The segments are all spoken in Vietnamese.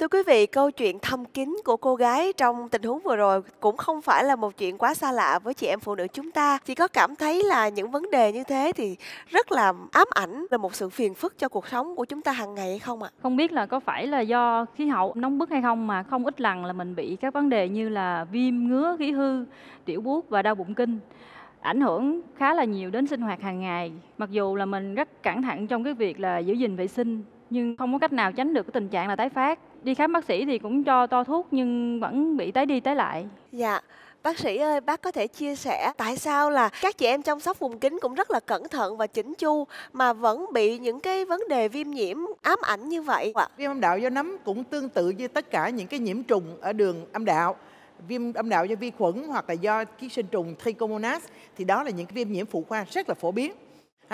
Thưa quý vị, câu chuyện thâm kín của cô gái trong tình huống vừa rồi cũng không phải là một chuyện quá xa lạ với chị em phụ nữ chúng ta. Chị có cảm thấy là những vấn đề như thế thì rất là ám ảnh, là một sự phiền phức cho cuộc sống của chúng ta hàng ngày hay không ạ? Không biết là có phải là do khí hậu nóng bức hay không mà không ít lần là mình bị các vấn đề như là viêm ngứa, khí hư, tiểu buốt và đau bụng kinh ảnh hưởng khá là nhiều đến sinh hoạt hàng ngày. Mặc dù là mình rất cẩn thận trong cái việc là giữ gìn vệ sinh nhưng không có cách nào tránh được cái tình trạng là tái phát. Đi khám bác sĩ thì cũng cho to thuốc nhưng vẫn bị tái đi tái lại. Dạ. Bác sĩ ơi, bác có thể chia sẻ tại sao là các chị em chăm sóc vùng kính cũng rất là cẩn thận và chỉnh chu mà vẫn bị những cái vấn đề viêm nhiễm ám ảnh như vậy ạ? Viêm âm đạo do nấm cũng tương tự như tất cả những cái nhiễm trùng ở đường âm đạo viêm âm đạo do vi khuẩn hoặc là do ký sinh trùng Trichomonas thì đó là những cái viêm nhiễm phụ khoa rất là phổ biến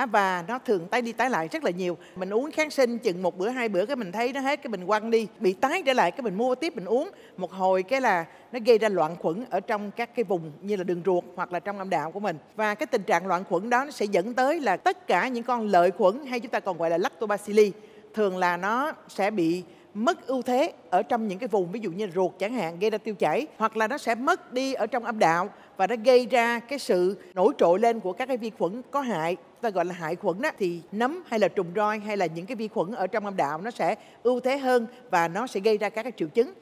và nó thường tái đi tái lại rất là nhiều. Mình uống kháng sinh chừng một bữa, hai bữa cái mình thấy nó hết, cái mình quăng đi. Bị tái trở lại, cái mình mua tiếp mình uống. Một hồi cái là nó gây ra loạn khuẩn ở trong các cái vùng như là đường ruột hoặc là trong âm đạo của mình. Và cái tình trạng loạn khuẩn đó nó sẽ dẫn tới là tất cả những con lợi khuẩn hay chúng ta còn gọi là lactobacilli, thường là nó sẽ bị mất ưu thế ở trong những cái vùng, ví dụ như ruột chẳng hạn, gây ra tiêu chảy, hoặc là nó sẽ mất đi ở trong âm đạo và nó gây ra cái sự nổi trội lên của các cái vi khuẩn có hại. Ta gọi là hại khuẩn đó thì nấm hay là trùng roi hay là những cái vi khuẩn ở trong âm đạo nó sẽ ưu thế hơn và nó sẽ gây ra các cái triệu chứng.